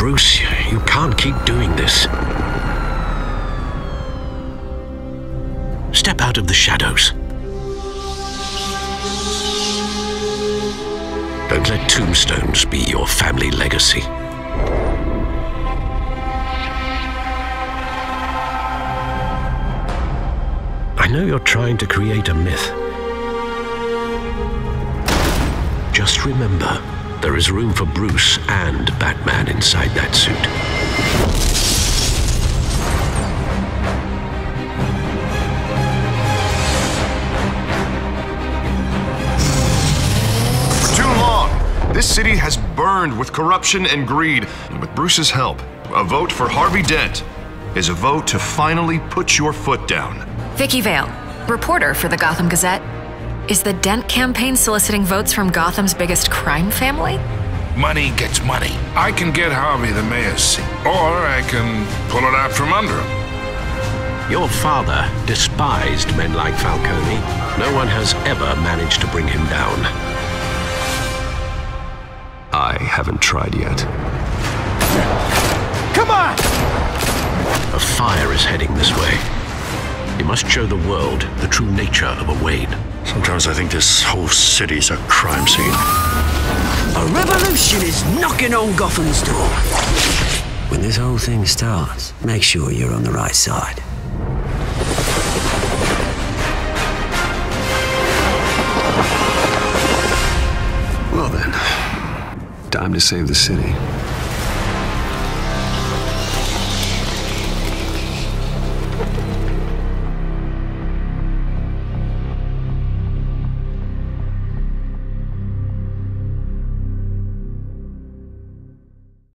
Bruce, you can't keep doing this. Step out of the shadows. Don't let tombstones be your family legacy. I know you're trying to create a myth. Just remember, there is room for Bruce and Batman inside that suit. For too long, this city has burned with corruption and greed. And with Bruce's help, a vote for Harvey Dent is a vote to finally put your foot down. Vicki Vale, reporter for the Gotham Gazette. Is the Dent campaign soliciting votes from Gotham's biggest crime family? Money gets money. I can get Harvey the mayor's seat, or I can pull it out from under him. Your father despised men like Falcone. No one has ever managed to bring him down. I haven't tried yet. Come on! A fire is heading this way. You must show the world the true nature of a Wayne. Sometimes I think this whole city's a crime scene. A revolution is knocking on Gotham's door. When this whole thing starts, make sure you're on the right side. Well then, time to save the city.